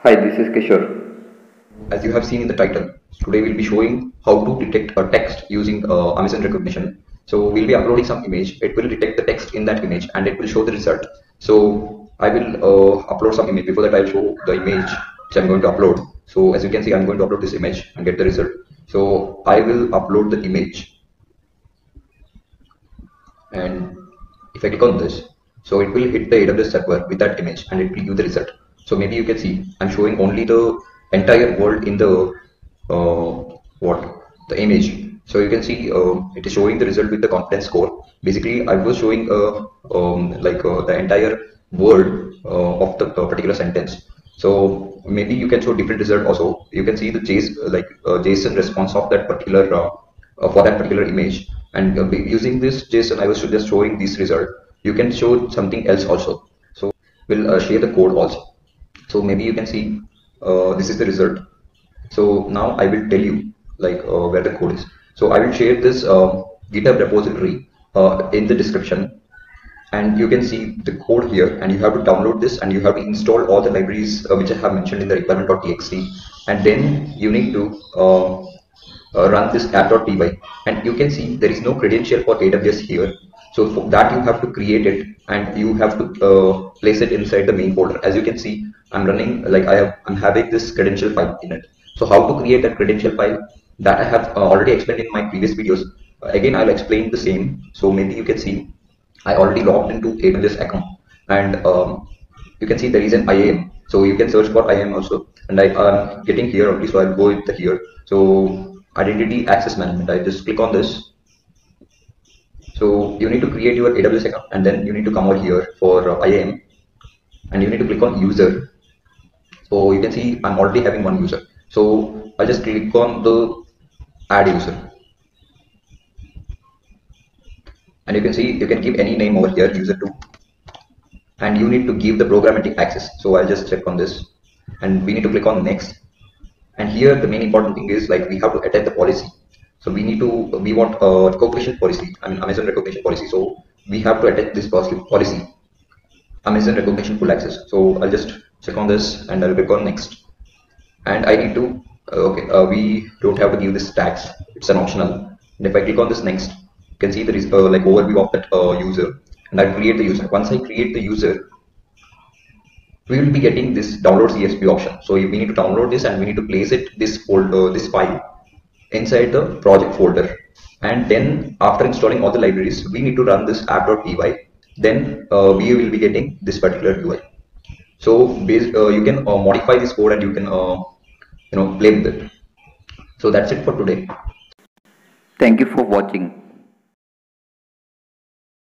Hi, this is Kishore. As you have seen in the title, today we'll be showing how to detect a text using uh, Amazon Rekognition. So we'll be uploading some image, it will detect the text in that image and it will show the result. So I will uh, upload some image, before that I'll show the image which I'm going to upload. So as you can see, I'm going to upload this image and get the result. So I will upload the image and if I click on this, so it will hit the AWS server with that image and it will give the result. So maybe you can see I'm showing only the entire world in the uh, what the image. So you can see uh, it is showing the result with the confidence score. Basically, I was showing uh, um, like uh, the entire word uh, of the particular sentence. So maybe you can show different result also. You can see the JSON like uh, JSON response of that particular for that particular image. And using this JSON, I was just showing this result. You can show something else also. So we'll share the code also so maybe you can see uh, this is the result. So now I will tell you like uh, where the code is. So I will share this uh, github repository uh, in the description. And you can see the code here and you have to download this and you have to install all the libraries uh, which I have mentioned in the requirement.txt and then you need to uh, run this app.py and you can see there is no credential for AWS here so for that you have to create it and you have to uh, place it inside the main folder. As you can see i'm running like i have i'm having this credential file in it. So how to create that credential file? That i have uh, already explained in my previous videos. Uh, again i'll explain the same. So maybe you can see i already logged into aws account. And um, you can see there is an iam so you can search for iam also. And i am getting here only so i'll go with the here. So identity access management. I just click on this you need to create your AWS account and then you need to come over here for uh, IAM and you need to click on user. So you can see I'm already having one user. So I'll just click on the add user. And you can see you can give any name over here user 2 and you need to give the programmatic access. So I'll just check on this and we need to click on next. And here the main important thing is like we have to attach the policy so we need to, we want a Rekognition policy, I mean Amazon Rekognition policy. So we have to attach this policy, Amazon Rekognition full access. So I'll just check on this and I'll click on next. And I need to, uh, okay, uh, we don't have to give this tags. It's an optional. And if I click on this next, you can see there is uh, like overview of that uh, user and I create the user. Once I create the user, we will be getting this download CSV option. So we need to download this and we need to place it this folder, this file inside the project folder. And then after installing all the libraries we need to run this app.py then uh, we will be getting this particular UI so uh, you can uh, modify this code and you can uh, you know play with it. So that's it for today. Thank you for watching